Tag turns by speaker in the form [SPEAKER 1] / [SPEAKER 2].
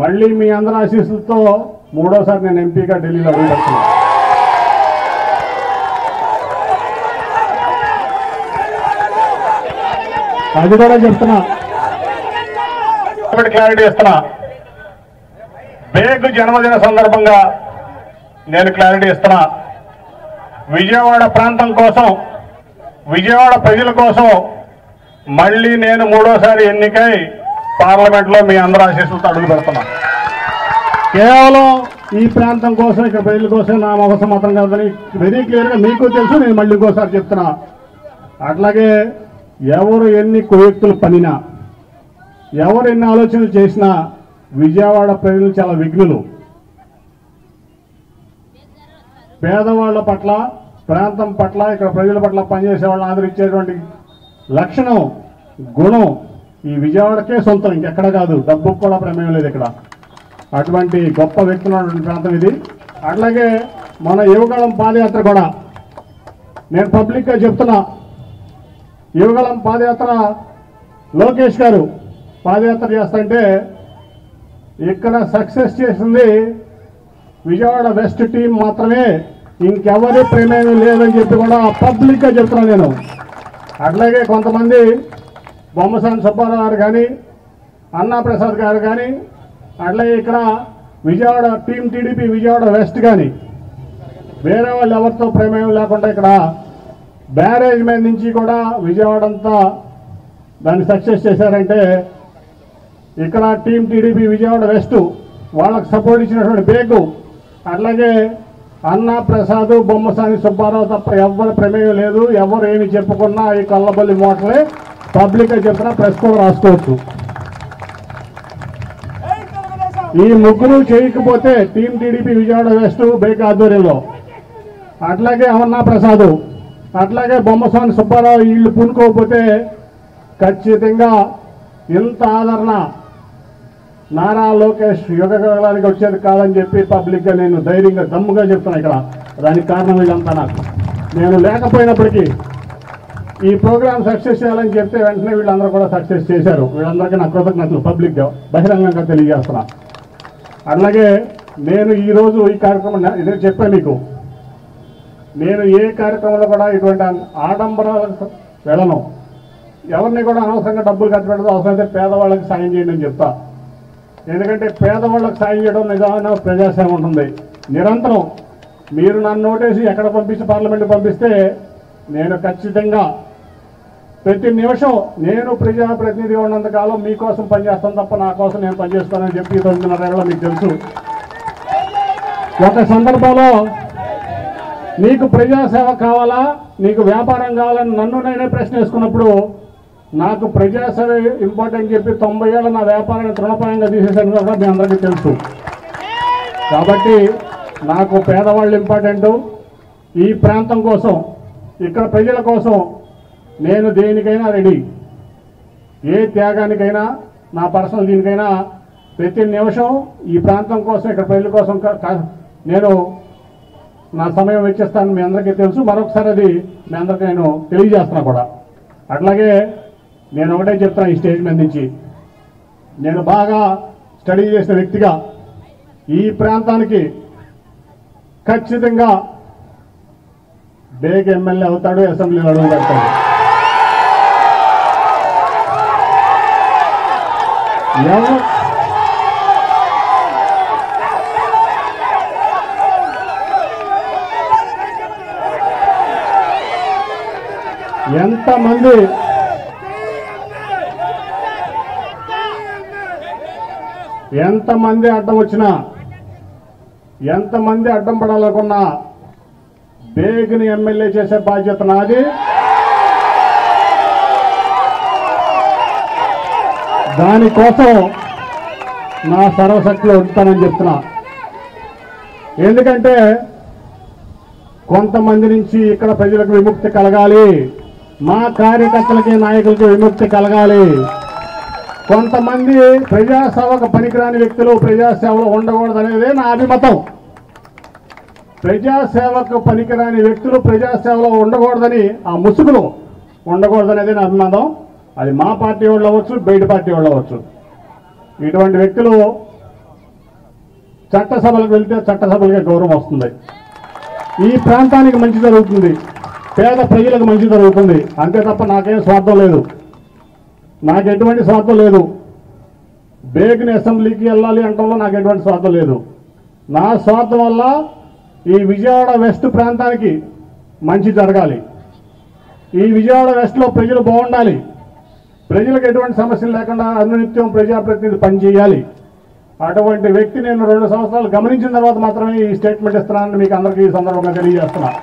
[SPEAKER 1] మళ్ళీ మీ అందరి ఆశీస్సులతో మూడోసారి నేను ఎంపీగా ఢిల్లీలో అడుగుతున్నాను అది కూడా చెప్తున్నా. క్లారిటీ ఇస్తున్నా. బేగ్ జన్మదిన సందర్భంగా నేను క్లారిటీ ఇస్తున్నా. విజయవాడ ప్రాంతం కోసం విజయవాడ ప్రజల కోసం మళ్ళీ నేను మూడోసారి ఎన్నికై పార్లమెంట్లో మీ అందరూ ఆశీస్సులతో అడుగు పెడుతున్నా. కేవలం ఈ ప్రాంతం కోసం ఇక్కడ ప్రజల కోసం నా అవసరం మాత్రం కాదని వెరీ క్లియర్గా మీకు తెలుసు నేను మళ్ళీ ఇంకోసారి చెప్తున్నా. అట్లాగే ఎవరు ఎన్ని కుయుక్తులు పనినా ఎవరు ఎన్ని ఆలోచనలు చేసినా విజయవాడ ప్రజలు చాలా విఘ్నులు. పేదవాళ్ళ పట్ల ప్రాంతం పట్ల ఇక్కడ ప్రజల పట్ల పనిచేసే వాళ్ళని ఆదరించేటువంటి లక్షణం గుణం ఈ విజయవాడకే సొంతం ఇంకెక్కడ కాదు. డబ్బుకు కూడా ప్రమేయం లేదు ఇక్కడ. అటువంటి గొప్ప వ్యక్తులు ఉన్నటువంటి ప్రాంతం ఇది. అట్లాగే మన యువకాలం పాదయాత్ర కూడా. నేను పబ్లిక్గా చెప్తున్నా యువగళం పాదయాత్ర లోకేష్ గారు పాదయాత్ర చేస్తుంటే ఇక్కడ సక్సెస్ చేసింది విజయవాడ వెస్ట్ టీం మాత్రమే. ఇంకెవరి ప్రమేయం లేదని చెప్పి కూడా పబ్లిక్గా చెప్తున్నాను నేను. అట్లాగే కొంతమంది బొమ్మసాని సుబ్బారావు గారు కానీ అన్నాప్రసాద్ గారు కానీ అట్లాగే ఇక్కడ Vijayawada team TDP Vijayawada west కానీ వేరే వాళ్ళు ఎవరితో ప్రమేయం లేకుండా ఇక్కడ బ్యారేజ్ మీద నుంచి కూడా విజయవాడ అంతా దాన్ని సక్సెస్ చేశారంటే ఇక్కడ టీం టీడీపీ విజయవాడ వెస్ట్ వాళ్ళకి సపోర్ట్ ఇచ్చినటువంటి బేగు అట్లాగే అన్నా ప్రసాద్ బొమ్మసాని సుబ్బారావు తప్ప ఎవరి ప్రమేయం లేదు ఎవరు ఏమి చెప్పుకున్నా ఈ కళ్ళబల్లి మోటలే పబ్లిక్గా చెప్పినా ప్రెస్ కూడా రాసుకోవచ్చు. ఈ ముగ్గురు చేయకపోతే టీం టీడీపీ విజయవాడ వెస్ట్ బేక్ ఆధ్వర్యంలో. అట్లాగే అమర్నా ప్రసాద్ అట్లాగే బొమ్మస్వామి సుబ్బారావు వీళ్ళు పూనుకోకపోతే ఖచ్చితంగా ఇంత ఆదరణ నారా లోకేష్ యుగకాలానికి వచ్చేది కాదని చెప్పి పబ్లిక్గా నేను ధైర్యంగా దమ్ముగా చెప్తున్నా ఇక్కడ. దానికి కారణం వీళ్ళంతా నాకు. నేను లేకపోయినప్పటికీ ఈ ప్రోగ్రామ్ సక్సెస్ చేయాలని చెప్తే వెంటనే వీళ్ళందరూ కూడా సక్సెస్ చేశారు. వీళ్ళందరికీ నా కృతజ్ఞతలు పబ్లిక్గా బహిరంగంగా తెలియజేస్తున్నా. అలాగే నేను ఈరోజు ఈ కార్యక్రమం ఇదే చెప్పాను మీకు. నేను ఏ కార్యక్రమంలో కూడా ఇటువంటి ఆడంబరాలకు వెళ్ళను. ఎవరిని కూడా అనవసరంగా డబ్బులు ఖర్చు పెట్టదు అవసరమైతే పేదవాళ్ళకి సాయం చేయండి అని చెప్తా. ఎందుకంటే పేదవాళ్ళకి సాయం చేయడం నిజమైన ప్రజాసేవ ఉంటుంది. నిరంతరం మీరు నన్ను నోటేసి ఎక్కడ పంపించి పార్లమెంట్కి పంపిస్తే నేను ఖచ్చితంగా ప్రతి నిమిషం నేను ప్రజాప్రతినిధిగా ఉన్నంతకాలం మీకోసం పనిచేస్తాను తప్ప నా కోసం నేను పనిచేస్తానని చెప్పి తొమ్మిదిన్నర మీకు తెలుసు. ఒక సందర్భంలో నీకు ప్రజాసేవ కావాలా? నీకు వ్యాపారం కావాలని నన్ను నేనే ప్రశ్న వేసుకున్నప్పుడు నాకు ప్రజాసేవ ఇంపార్టెంట్ చెప్పి తొంభై ఏళ్ళ నా వ్యాపారాన్ని తృణపాయంగా తీసేసాను కూడా మీ అందరికీ తెలుసు. కాబట్టి నాకు పేదవాళ్ళు ఇంపార్టెంటు. ఈ ప్రాంతం కోసం ఇక్కడ ప్రజల కోసం నేను దేనికైనా రెడీ. ఏ త్యాగానికైనా నా పర్సనల్ దీనికైనా ప్రతి నిమిషం ఈ ప్రాంతం కోసం ఇక్కడ ప్రజల కోసం నేను నా సమయం వెచ్చిస్తాను మీ అందరికీ తెలుసు. మరొకసారి అది మీ అందరికీ నేను తెలియజేస్తున్నా కూడా. అట్లాగే నేను ఒకటే చెప్తాను ఈ స్టేజ్ మీద నుంచి. నేను బాగా స్టడీ చేసిన వ్యక్తిగా ఈ ప్రాంతానికి ఖచ్చితంగా బేగ్ ఎమ్మెల్యే అవుతాడు అసెంబ్లీలో అడుగుతాడు ఎవరు ఎంతమంది ఎంతమంది అడ్డం వచ్చినా ఎంతమంది అడ్డం పడాలనుకున్నా బేగిని ఎమ్మెల్యే చేసే బాధ్యత నాది. దానికోసం నా సర్వశక్తిలో ఉంటానని చెప్తున్నా. ఎందుకంటే కొంతమంది నుంచి ఇక్కడ ప్రజలకు విముక్తి కలగాలి మా కార్యకర్తలకి నాయకులకి విముక్తి కలగాలి. కొంతమంది ప్రజాసేవకు పనికిరాని వ్యక్తులు ప్రజాసేవలో ఉండకూడదు అనేదే నా అభిమతం. ప్రజాసేవకు పనికిరాని వ్యక్తులు ప్రజాసేవలో ఉండకూడదని ఆ ముసుగులో ఉండకూడదనేది నా అభిమతం. అది మా పార్టీ వాళ్ళు అవ్వచ్చు బయట పార్టీ వాళ్ళు అవ్వచ్చు. ఇటువంటి వ్యక్తులు చట్టసభలకు వెళ్తే చట్టసభలకే గౌరవం వస్తుంది. ఈ ప్రాంతానికి మంచి జరుగుతుంది. పేద ప్రజలకు మంచి జరుగుతుంది. అంతే తప్ప నాకేం స్వార్థం లేదు. నాకు ఎటువంటి స్వార్థం లేదు. బేగ్ని అసెంబ్లీకి వెళ్ళాలి అంటంలో నాకు ఎటువంటి స్వార్థం లేదు. నా స్వార్థం వల్ల ఈ విజయవాడ వెస్ట్ ప్రాంతానికి మంచి జరగాలి. ఈ విజయవాడ వెస్ట్లో ప్రజలు బాగుండాలి. ప్రజలకు ఎటువంటి సమస్యలు లేకుండా అనునిత్యం ప్రజాప్రతినిధి పనిచేయాలి. అటువంటి వ్యక్తి నేను రెండు సంవత్సరాలు గమనించిన తర్వాత మాత్రమే ఈ స్టేట్మెంట్ ఇస్తున్నానని మీకు అందరికీ ఈ సందర్భంగా తెలియజేస్తున్నాను